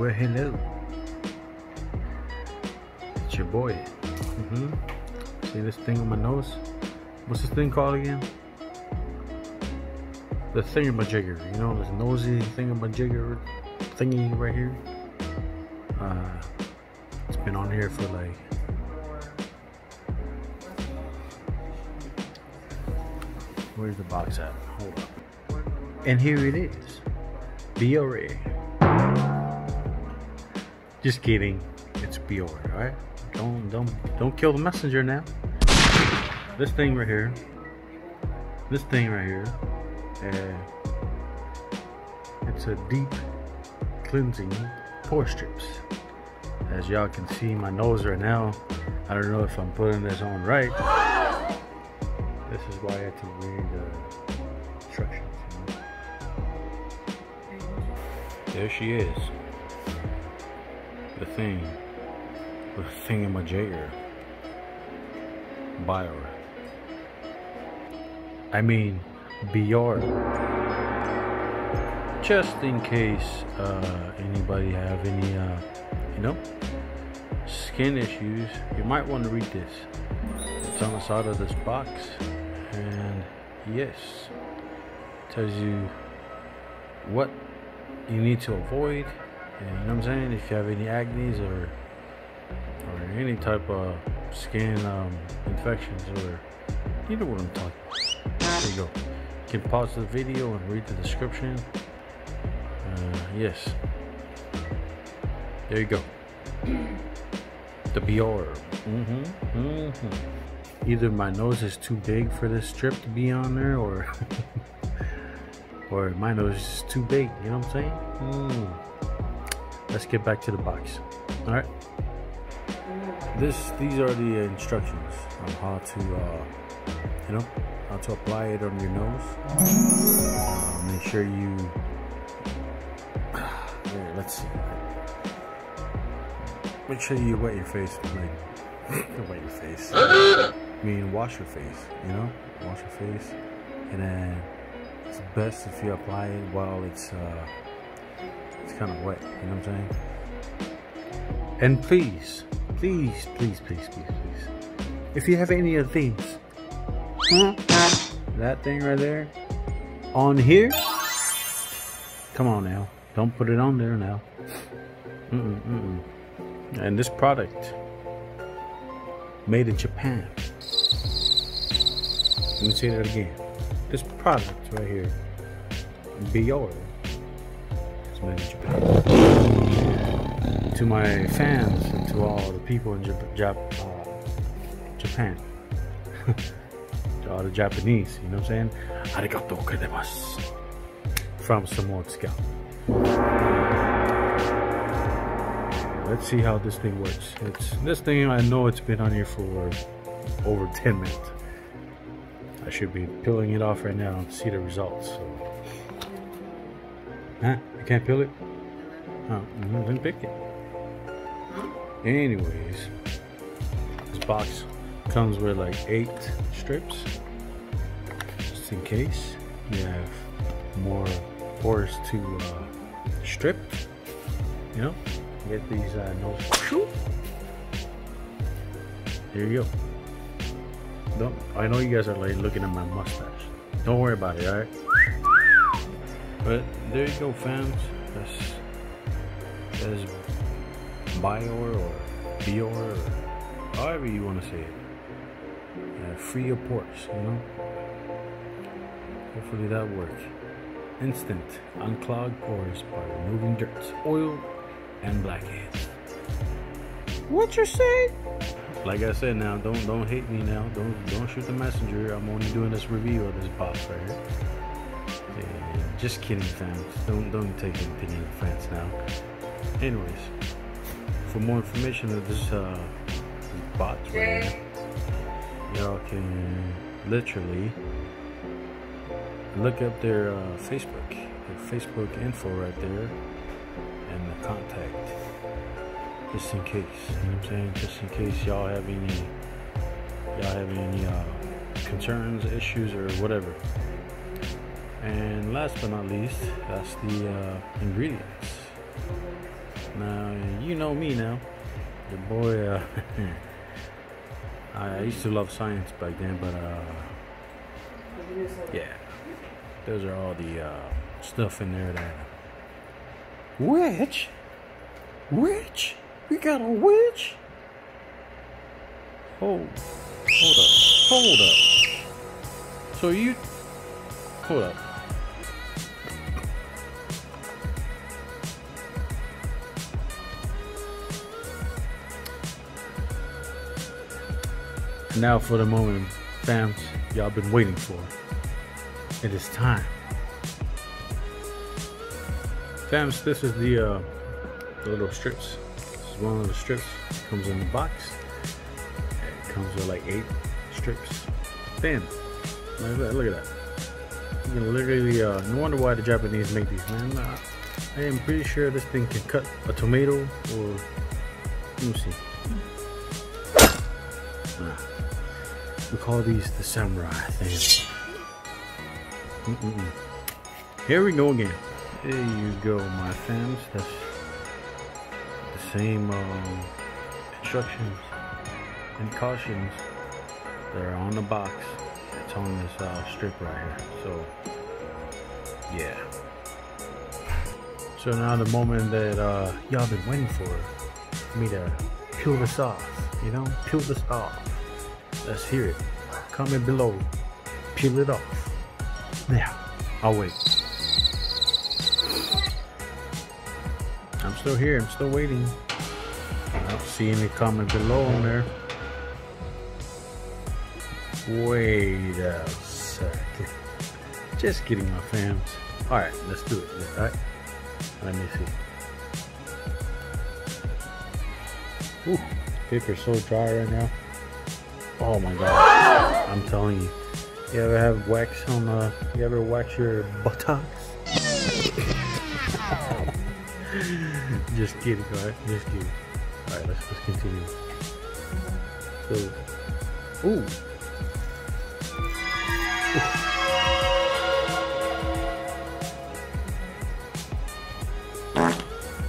Well, hello. It's your boy. Mm-hmm. See this thing on my nose? What's this thing called again? The thingamajigger. You know, this nosy thingamajigger thingy right here. Uh, it's been on here for like Where's the box at? Hold up. And here it is. Biore. Just kidding. It's Biore, alright? Don't don't don't kill the messenger now. This thing right here. This thing right here. Uh, it's a deep cleansing pore strips. As y'all can see my nose right now. I don't know if I'm putting this on right. This is why I have to read the instructions. There she is. The thing. The thingamajigger. Bio. I mean, Bior. Just in case uh, anybody have any, uh, you know, skin issues, you might want to read this. It's on the side of this box, and yes, tells you what you need to avoid. And you know what I'm saying? If you have any acne or or any type of skin um, infections, or you know what I'm talking about. There you go. You can pause the video and read the description. Uh, yes. There you go. The Bior. Mm-hmm. Mm-hmm. Either my nose is too big for this strip to be on there, or or my nose is too big. You know what I'm saying? Mm. Let's get back to the box. All right. This these are the instructions on how to uh, you know how to apply it on your nose. Uh, make sure you. Let's see. Make sure you wet your face. Like, wet your face. I mean, wash your face. You know, wash your face, and then it's best if you apply it while it's uh, it's kind of wet. You know what I'm saying? And please, please, please, please, please, please, if you have any of these, mm-hmm. that thing right there, on here, come on now, don't put it on there now. Mm-mm, mm-mm. And this product, made in Japan. Let me say that again. This product right here, Biore, made in Japan. To my fans and to all the people in Jap- Jap- uh, Japan, to all the Japanese, you know what I'm saying? Arigatou gozaimasu. From Samoan Scout. Let's see how this thing works. It's this thing. I know it's been on here for over 10 minutes. I should be peeling it off right now and see the results. So. Huh? You can't peel it? Oh, then pick it. Anyways, this box comes with like eight strips, just in case you have more pores to uh, strip. You know, get these uh, nose. There you go. Don't, I know you guys are like looking at my mustache. Don't worry about it, alright? But there you go, fans. That's, that's Bior or Bior or however you want to say it. Uh, free your pores, you know? Hopefully that works. Instant unclogged pores by removing dirt, oil, and blackheads. What you say? Like I said, now don't don't hate me now. Don't don't shoot the messenger. I'm only doing this review of this box right here. Yeah, just kidding, fans. Don't don't take anything in offense now. Anyways, for more information of this uh right here, y'all can literally look up their uh, Facebook, their Facebook info right there, and the contact just in case. You know what I'm saying? Just in case y'all have any y'all have any uh, concerns, issues, or whatever. And last but not least, that's the uh, ingredients. Now, you know me now. The boy, uh, I used to love science back then, but, uh, yeah. Those are all the, uh, stuff in there that. Witch? Witch? We got a witch? Hold, hold up, hold up. So you, hold up. Now for the moment, fams, y'all been waiting for. It is time. Fams, this is the, uh, the little strips. This is one of the strips. It comes in the box. It comes with like eight strips. At that. Look at that. You can literally, uh, no wonder why the Japanese make these, man. Uh, I am pretty sure this thing can cut a tomato or, let me see. We call these the samurai things. Mm -mm. Here we go again. There you go, my fams. That's the same um, instructions and cautions that are on the box. It's on this uh, strip right here. So, yeah. So now the moment that uh, y'all been waiting for me to peel this off, you know, peel this off. Let's hear it. Comment below. Peel it off. Yeah, I'll wait. I'm still here. I'm still waiting. I don't see any comment below on there. Wait a second. Just kidding, my fams. Alright, let's do it. Alright. Let me see. Ooh, paper's so dry right now. Oh my god. I'm telling you. You ever have wax on uh you ever wax your buttocks? Just kidding, alright? Just kidding. Alright, let's let's continue. So Ooh.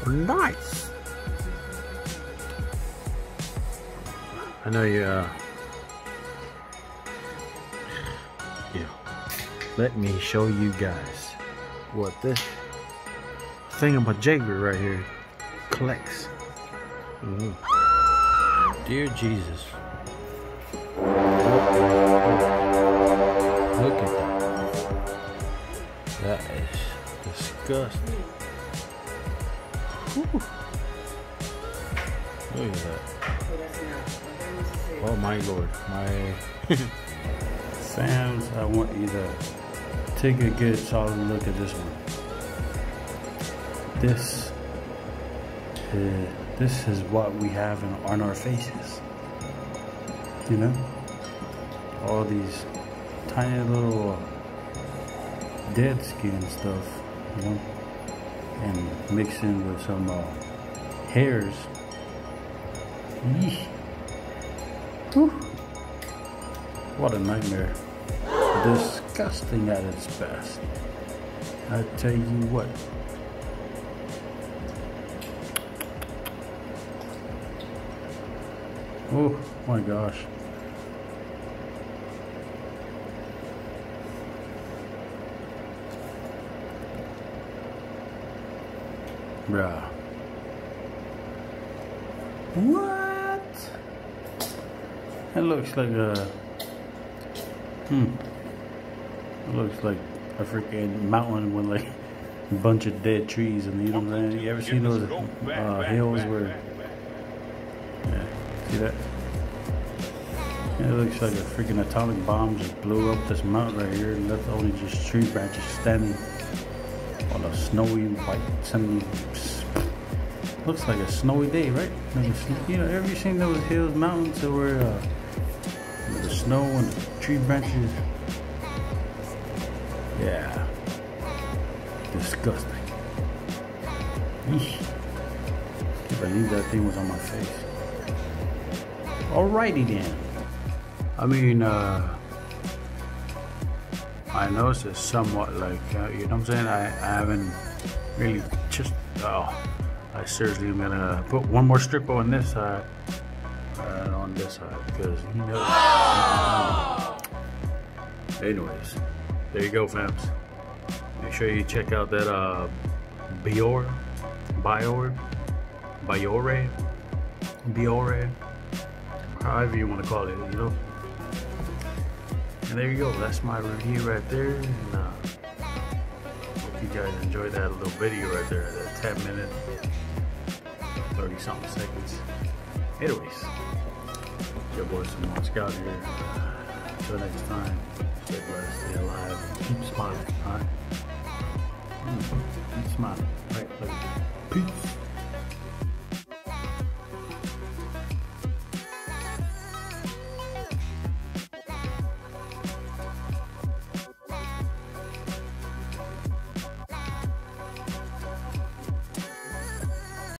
Nice. I know you uh Let me show you guys what this thing of a jagger right here collects. Mm. Dear Jesus. Look at that. That is disgusting. Look at that. Oh my lord. My Sam's, I want you to take a good solid look at this one. This is, this is what we have in, on our faces. You know? All these tiny little dead skin stuff, you know? And mixing with some uh, hairs. What a nightmare. Disgusting at its best. I tell you what. Oh my gosh. Bruh. What? It looks like a. Hmm. It looks like a freaking mountain with like a bunch of dead trees and you know what I'm saying? You ever seen those uh, hills where. Yeah, see that? It looks like a freaking atomic bomb just blew up this mountain right here and left only just tree branches standing on a snowy white semi. Looks like a snowy day, right? You know, ever seen those hills, mountains where uh, the snow and the tree branches? Yeah. Disgusting. Can't believe that thing was on my face. Alrighty then. I mean, uh, I noticed it's somewhat like, uh, you know what I'm saying? I, I haven't really just, oh, I I seriously am gonna put one more strip on this side and on this side because you know. Anyways, there you go, fams. Make sure you check out that uh, Biore, Biore, Biore, Biore, however you want to call it, you know. And there you go. That's my review right there. And, uh, hope you guys enjoyed that little video right there. That 10 minute, 30 something seconds. Anyways, your boy Samoan Scout here. Until next time, stay alive, keep smiling, alright? Mm, keep smiling. Peace.